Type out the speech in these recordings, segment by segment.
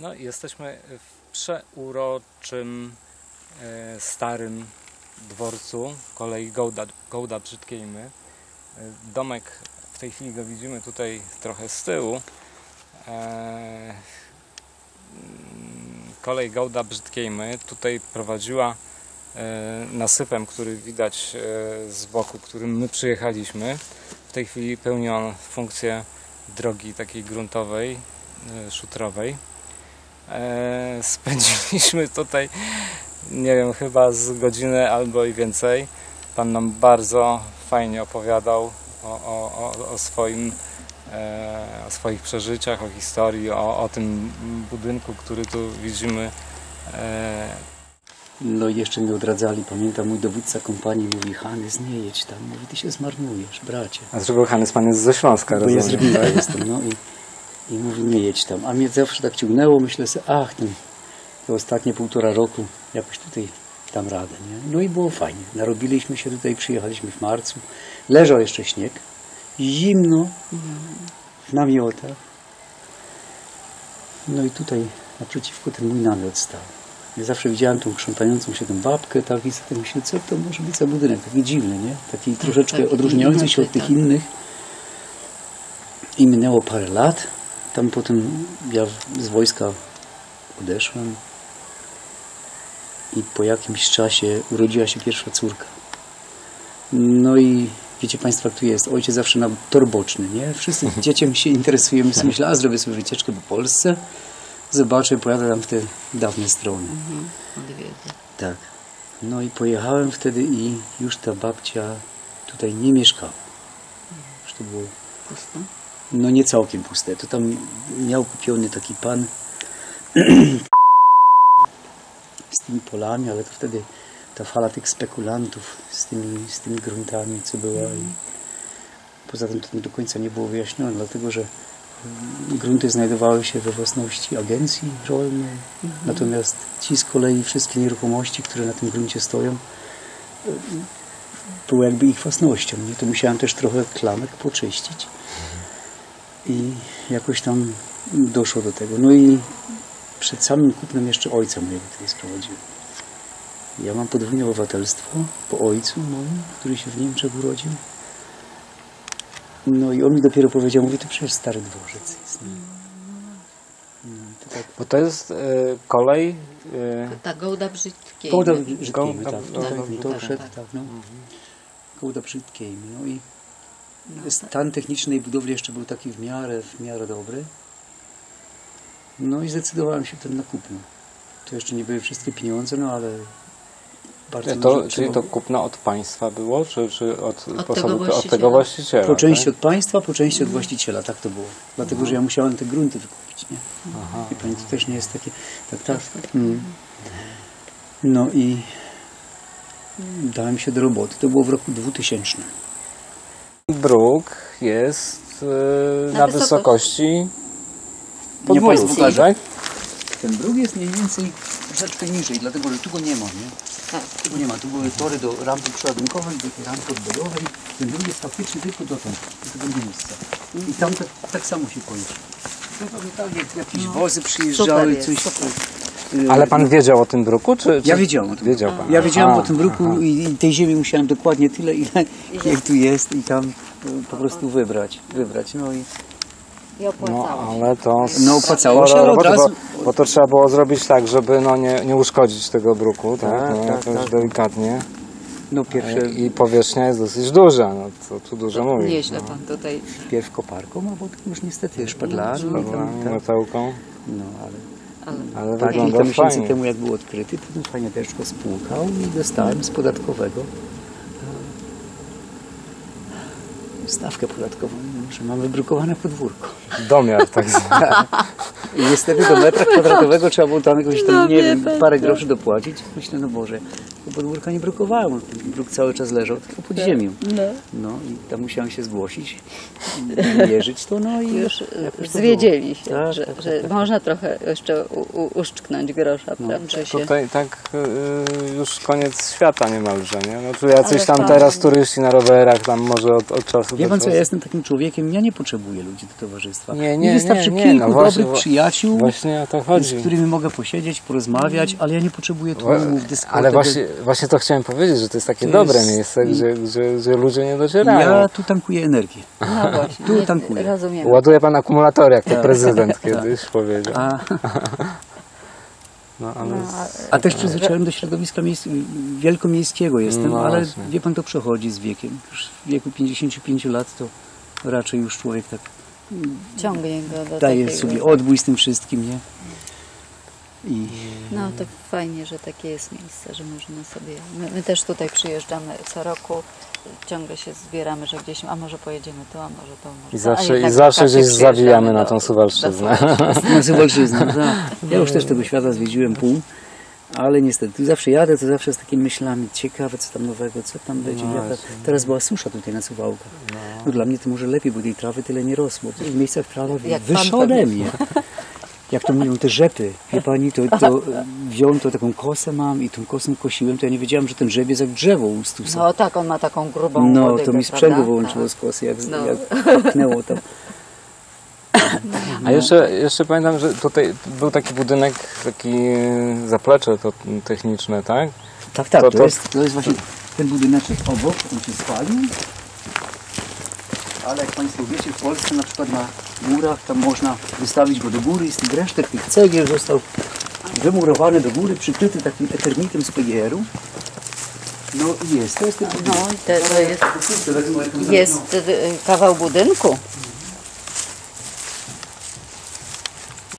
No i jesteśmy w przeuroczym, e, starym dworcu kolei Gołda, Gołda. E, Domek, w tej chwili go widzimy tutaj trochę z tyłu. E, mm, Kolej Gołda Brzydkiejmy tutaj prowadziła e, nasypem, który widać e, z boku, którym my przyjechaliśmy. W tej chwili pełni on funkcję drogi takiej gruntowej, e, szutrowej. E, Spędziliśmy tutaj, nie wiem, chyba z godzinę albo i więcej. Pan nam bardzo fajnie opowiadał o, o, o, o swoim e, o swoich przeżyciach, o historii, o, o tym budynku, który tu widzimy. E, No i jeszcze mi odradzali, pamiętam mój dowódca kompanii mówi, Hanys, nie jedź tam, mówi, ty się zmarnujesz, bracie. A dlaczego Hannes Pan jest ze Śląska, Bo z? Rybnika jestem, no i, i mówi, nie jedź tam. A mnie zawsze tak ciągnęło, myślę sobie, ach, ten, te ostatnie półtora roku jakoś tutaj dam radę, nie? No i było fajnie. Narobiliśmy się tutaj, przyjechaliśmy w marcu. Leżał jeszcze śnieg, zimno, w namiotach. No i tutaj naprzeciwko ten mój namiot stał. Ja zawsze widziałem tą krzątającą się tą babkę, tak i sobie myślę, co to może być za budynek, taki dziwny, nie? Taki troszeczkę taki odróżniający się od tych tak. innych. I minęło parę lat. Tam potem ja z wojska odeszłem i po jakimś czasie urodziła się pierwsza córka. No i wiecie Państwo, jak tu jest? Ojciec zawsze na tor boczny, nie? Wszyscy dzieciom się interesujemy. Sobie myślę, a zrobię sobie wycieczkę po Polsce. Zobaczę, pojadę tam w te dawne strony. Mhm. Tak. No i pojechałem wtedy i już ta babcia tutaj nie mieszkała. Już to było Pusto. No nie całkiem puste. To tam miał kupiony taki pan z tymi polami, ale to wtedy ta fala tych spekulantów z tymi, z tymi gruntami, co była. I poza tym to nie do końca nie było wyjaśnione, dlatego że mm, grunty znajdowały się we własności agencji rolnej, natomiast ci z kolei wszystkie nieruchomości, które na tym gruncie stoją, były jakby ich własnością. Nie? To musiałem też trochę klamek poczyścić. I jakoś tam doszło do tego. No i przed samym kupnem jeszcze ojca mojego tutaj sprowadziłem. Ja mam podwójne obywatelstwo po ojcu moim, który się w Niemczech urodził. No i on mi dopiero powiedział, mówi, to przecież stary dworzec jest. No, to tak. Bo to jest e, kolej. E, Ta gołda brzydkiej. Kołda brzydkiej, Gołda- tak. tak, to tak, tak. tak, no. Kołda brzydkiej, no i stan technicznej budowli jeszcze był taki w miarę, w miarę dobry. No i zdecydowałem się wtedy na kupno. To jeszcze nie były wszystkie pieniądze, no ale bardzo to, dużo czyli to kupno od państwa było, czy, czy od, Od tego od właściciela. tego właściciela? Po części tak? od państwa, po części od właściciela, tak to było. Dlatego, że ja musiałem te grunty wykupić, nie? Aha. I pani, to też nie jest takie... Tak, tak. Mm. No i dałem się do roboty. To było w roku 2000. Bruk jest e, na, Na wysokości Nie, państwu podwórki, tak? Ten bruk jest mniej więcej troszeczkę niżej, dlatego że tu go nie ma, nie? Tak. Tu go nie ma. Tu były tory do rampy przeładunkowej, do tej rampy odbojowej. Ten bruk jest faktycznie tylko dotąd, do tego miejsca. I tam tak, tak samo się kończy. To pewnie tak, jak jakieś wozy przyjeżdżały, Super jest, coś... super. Ale pan wiedział o tym bruku? Czy, czy... Ja wiedziałem o tym. Wiedział pan. Ja wiedziałem Aha, o tym bruku aha. i, i tej ziemi musiałem dokładnie tyle, ile, jak tu jest i tam y, po prostu wybrać. wybrać. No i I No, opłacało się. ale to No, opłacało się, ale od razu- Bo, bo to trzeba było zrobić tak, żeby no, nie, nie uszkodzić tego bruku, tak? Tak, no, tak, to już tak. delikatnie. no pierwsze I powierzchnia jest dosyć duża, no to tu dużo mówi. Nieźle pan tutaj. pierw koparką, a potem już niestety tam, tak. metełką, No ale Ale ale tak, kilka miesięcy fajnie. temu jak był odkryty, to ten fajnie deszcz spłukał i dostałem z podatkowego e, stawkę podatkową, że mam wybrukowane podwórko. Domiar tak zwany. I niestety do metra kwadratowego trzeba było tam jakoś tam, nie wie wiem, pan, parę no. groszy dopłacić. Myślę, no Boże, Bo podwórka nie brukowało. Bruk cały czas leżał tylko pod ziemią. No. No i tam musiałem się zgłosić, wierzyć to, no i Już to zwiedzieli się, Tak, że, tak, że można trochę jeszcze u, u, uszczknąć grosza, No. prawda? Się... Tutaj tak y, już koniec świata niemalże, nie? No tu jacyś tam teraz turyści na rowerach, tam może od, od czasu Wie do pan co, czasu. ja jestem takim człowiekiem, ja nie potrzebuję ludzi do towarzystwa. Nie, Mi nie, wystarczy nie, nie, kilku no właśnie, dobrych przyjaciół, Właśnie o to z którymi mogę posiedzieć, porozmawiać, ale ja nie potrzebuję tłumów, dyskotek. Ale właśnie, właśnie to chciałem powiedzieć, że to jest takie To dobre jest- miejsce, gdzie, gdzie, gdzie ludzie nie docierają. Ja tu tankuję energię. No właśnie, Tu tankuję. Rozumiem. Ładuje pan akumulator, jak to Tak. prezydent kiedyś powiedział. A, No, ale No, a- a też przyzwyczaiłem do środowiska miejsc, wielkomiejskiego jestem, No ale właśnie. wie pan, to przechodzi z wiekiem. Już w wieku 55 lat to raczej już człowiek tak ciągnie go do daje takiego... sobie odbój z tym wszystkim, nie? I No to fajnie, że takie jest miejsce, że można sobie... My, my też tutaj przyjeżdżamy co roku, ciągle się zbieramy, że gdzieś, a może pojedziemy tu, a może to, może I zawsze, i zawsze wakacje gdzieś zawijamy na tą Suwalszczyznę. na Suwalszczyznę, tak. Ja już też tego świata zwiedziłem pół, ale niestety, tu zawsze jadę, to zawsze z takimi myślami, ciekawe co tam nowego, co tam będzie. No jaka... właśnie. Teraz była susza tutaj na Suwałkach. No. dla mnie to może lepiej, bo tej trawy tyle nie rosło. W miejscach trawa wyższa ode mnie. Jak to mówią te rzepy, wie pani, to, to wziąłem to taką kosę mam i tą kosą kosiłem, to ja nie wiedziałem, że ten rzep jest jak drzewo u stusa. No tak, on ma taką grubą No, to mi sprzęgło wyłączyło Tak. z kosy, jak, No. jak tam. A jeszcze, jeszcze pamiętam, że tutaj był taki budynek, taki zaplecze to techniczne, tak? Tak, tak, To- to, to- jest, to jest właśnie ten budyneczek obok, on się spalił. Ale jak Państwo wiecie, w Polsce na przykład na murach tam można wystawić go do góry i z tych resztek tych cegieł został wymurowany do góry, przykryty takim eternitem z PGR-u. No i jest, to jest ten budynek. No to jest, To tam jest y, kawał budynku.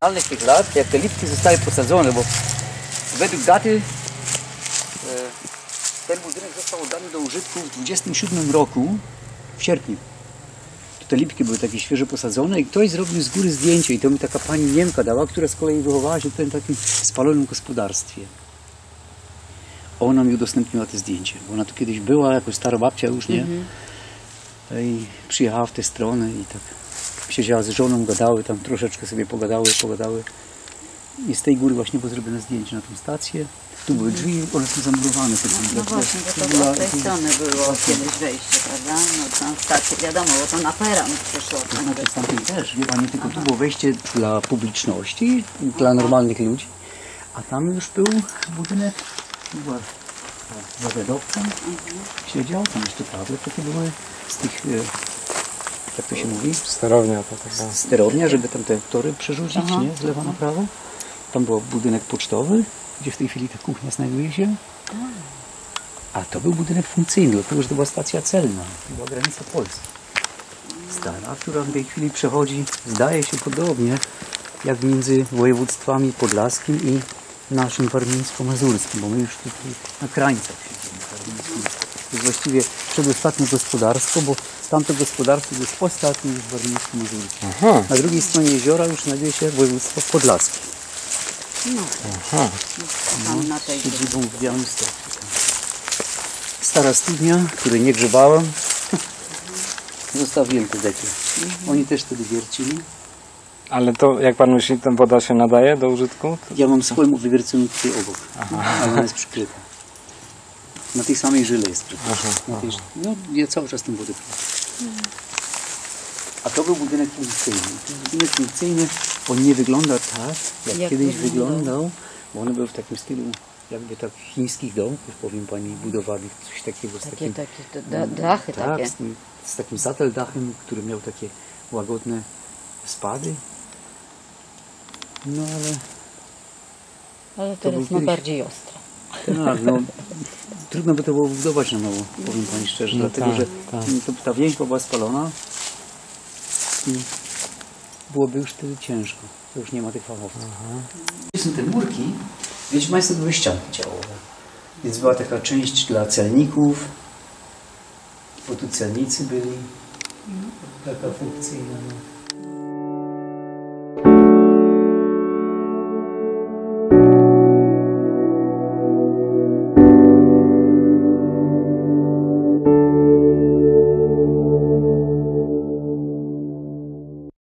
finalnych tych lat, jak te lipki zostały posadzone, bo według daty e, ten budynek został oddany do użytku w 27 roku, w sierpniu. To te lipki były takie świeżo posadzone i ktoś zrobił z góry zdjęcie i to mi taka pani Niemka dała, która z kolei wychowała się w tym takim spalonym gospodarstwie. Ona mi udostępniła te zdjęcie, bo ona tu kiedyś była, jako stara babcia już, nie? I przyjechała w tę stronę i tak siedziała z żoną, gadały tam troszeczkę sobie pogadały, pogadały. I z tej góry właśnie było zrobione zdjęcie na tą stację. Tu były drzwi, one są zamurowane. te drzwi. No właśnie, to była- od tej strony było kiedyś wejście, prawda? No tam stację, wiadomo, bo to na peron przyszło. To znaczy z tamtej też, wie pani, tylko tu było wejście dla publiczności, dla normalnych ludzi, a tam już był budynek, była zawiadowca, siedział, tam jeszcze table takie były z tych, e, jak to się mówi, Sterownia to taka. sterownia, żeby tam te tory przerzucić, Aha. nie, z lewa na prawo. Tam był budynek pocztowy, gdzie w tej chwili ta kuchnia znajduje się. A to był budynek funkcyjny, dlatego że to była stacja celna, to była granica Polski. Stara, która w tej chwili przechodzi, zdaje się podobnie, jak między województwami podlaskim i naszym warmińsko-mazurskim, bo my już tutaj na krańcach siedzimy. warmińskim. To jest właściwie przedostatnie gospodarstwo, bo tamto gospodarstwo jest ostatnie już warmińsko-mazurskie. Na drugiej stronie jeziora już znajduje się województwo podlaskie. Aha. Tam na tej siedzibą w Białymstoku. Stara studnia, której nie grzebałem, zostawiłem te deki. Oni też wtedy wiercili. Ale to, jak pan myśli, ta woda się nadaje do użytku? To- Ja mam swoją wywierconą tutaj obok, ale ona jest przykryta. Na tej samej żyle jest przykryta. Tej, no, ja cały czas tym wodę piję. A to był budynek funkcyjny. Ten budynek funkcyjny, on nie wygląda tak, jak, Jak kiedyś wyglądał? bo one były w takim stylu jakby tak chińskich domków, powiem pani, budowanych, coś takiego z takie, takim... takie da, dachy tak, takie. Z, tym, z takim sateldachem, który miał takie łagodne spady. No ale Ale był teraz ma kiedyś- bardziej ostre. tak, no, trudno by to było budować na nowo, powiem Pani szczerze, No dlatego tak, że tak. to, ta więźba była spalona byłoby już wtedy ciężko. To już nie ma tych fachowców. Gdzie są te murki? Wiecie Państwo, były ścianki działowe. Więc była taka część dla celników, bo tu celnicy byli. Taka funkcyjna. No.